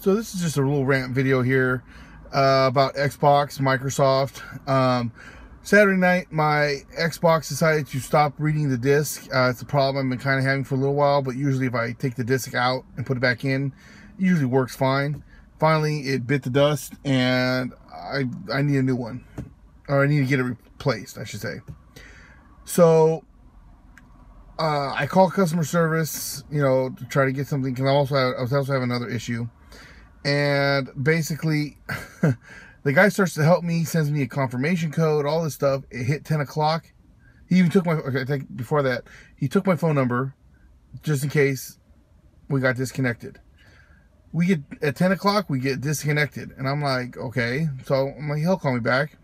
So this is just a little rant video here uh, about Xbox, Microsoft. Um, Saturday night, my Xbox decided to stop reading the disc. Uh, it's a problem I've been kind of having for a little while, but usually if I take the disc out and put it back in, it usually works fine. Finally, it bit the dust, and I I need a new one, or I need to get it replaced, I should say. So uh, I call customer service, you know, to try to get something. Because I also have, I also have another issue, and basically, the guy starts to help me, sends me a confirmation code, all this stuff. It hit ten o'clock. He even took my. Okay, I think before that, he took my phone number, just in case we got disconnected. We get at ten o'clock, we get disconnected, and I'm like, okay. So I'm like, he'll call me back.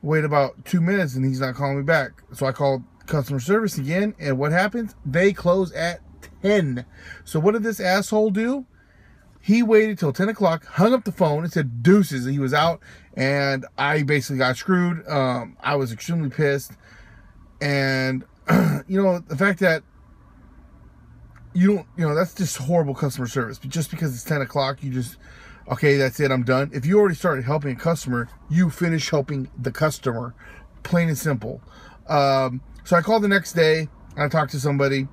Wait about two minutes, and he's not calling me back. So I called customer service again, and what happens? They close at 10. So what did this asshole do? He waited till 10 o'clock, hung up the phone, and said deuces. He was out, and I basically got screwed. Um, I was extremely pissed. And, you know, the fact that you don't, you know, that's just horrible customer service. But just because it's 10 o'clock, you just, okay, that's it, I'm done. If you already started helping a customer, you finish helping the customer. Plain and simple. Um, so I called the next day. I talked to somebody,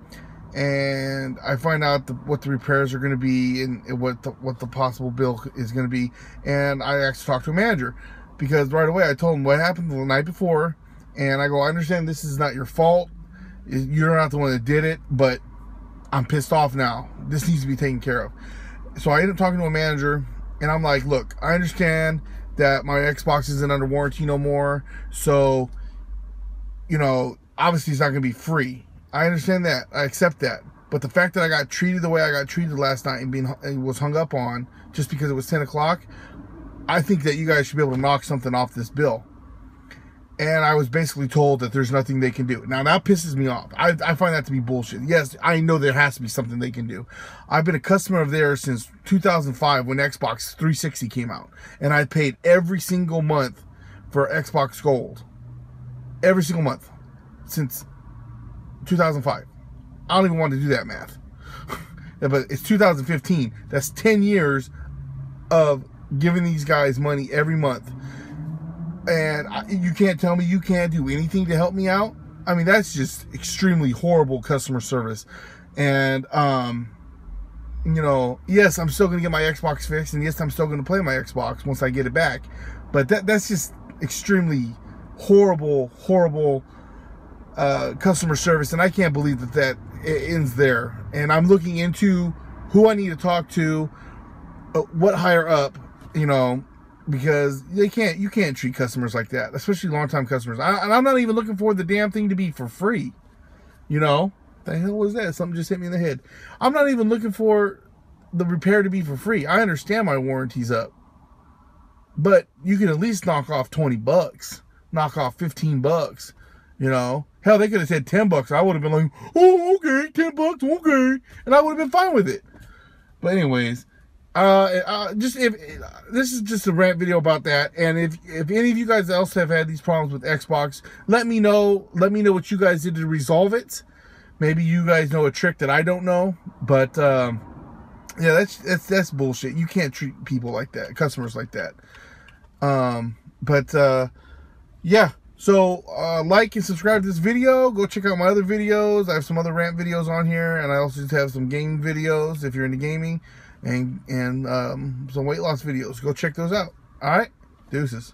and I find out the, what the repairs are going to be and what the, what the possible bill is going to be. And I actually talked to a manager because right away I told him what happened the night before, and I go, I understand this is not your fault. You're not the one that did it, but I'm pissed off now. This needs to be taken care of. So I end up talking to a manager, and I'm like, look, I understand that my Xbox isn't under warranty no more, so you know obviously it's not going to be free. I understand that. I accept that. But the fact that I got treated the way I got treated last night and being and was hung up on just because it was 10 o'clock, I think that you guys should be able to knock something off this bill. And I was basically told that there's nothing they can do. Now that pisses me off. I, I find that to be bullshit. Yes, I know there has to be something they can do. I've been a customer of theirs since 2005 when Xbox 360 came out, and I paid every single month for Xbox Gold. Every single month since 2005. I don't even want to do that math. but it's 2015. That's 10 years of giving these guys money every month. And I, you can't tell me you can't do anything to help me out. I mean, that's just extremely horrible customer service. And, um, you know, yes, I'm still going to get my Xbox fixed. And yes, I'm still going to play my Xbox once I get it back. But that, that's just extremely horrible, horrible uh, customer service, and I can't believe that that ends there. And I'm looking into who I need to talk to, uh, what higher up, you know, because they can't, you can't treat customers like that, especially long-time customers. I, and I'm not even looking for the damn thing to be for free, you know. The hell was that? Something just hit me in the head. I'm not even looking for the repair to be for free. I understand my warranty's up. But you can at least knock off 20 bucks, knock off 15 bucks, you know. Hell, they could have said 10 bucks. I would have been like, oh, okay, 10 bucks, okay. And I would have been fine with it. But anyways, uh, uh, just if this is just a rant video about that, and if if any of you guys else have had these problems with Xbox, let me know. Let me know what you guys did to resolve it. Maybe you guys know a trick that I don't know, but um, yeah, that's that's that's bullshit. You can't treat people like that, customers like that. Um, but uh, yeah. So, uh, like and subscribe to this video. Go check out my other videos. I have some other rant videos on here, and I also just have some game videos if you're into gaming, and and um, some weight loss videos. Go check those out. All right, deuces.